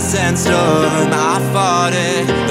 sandstorm, I fought it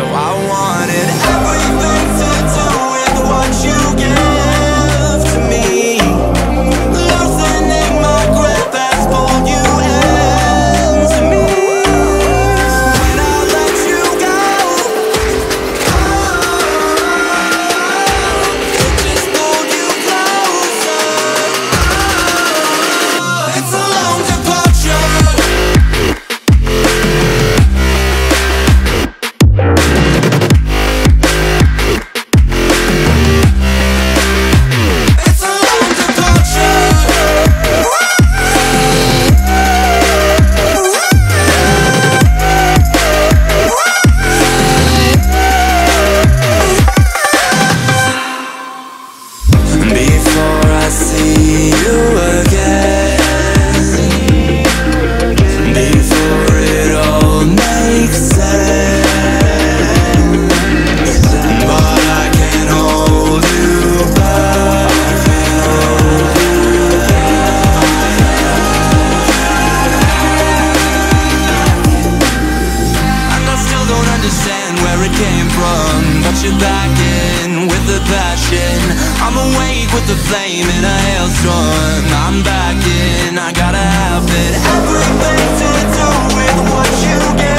it back in with a passion. I'm awake with a flame in a hailstorm. I'm back in, I gotta have it. Everything to do with what you get.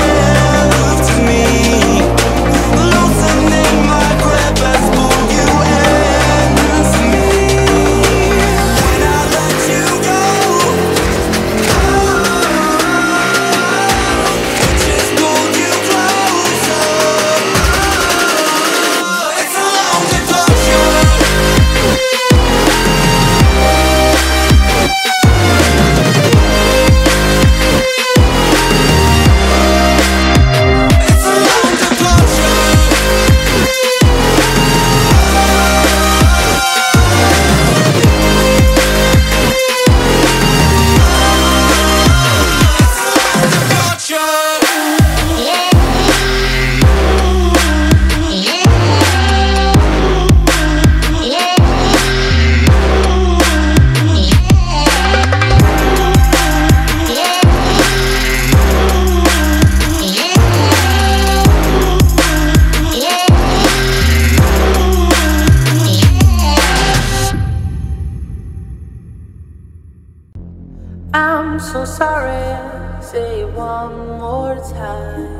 I'm so sorry. Say it one more time.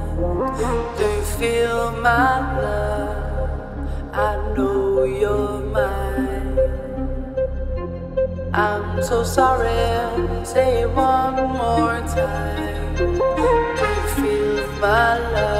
Do you feel my love? I know you're mine. I'm so sorry. Say it one more time. Do you feel my love?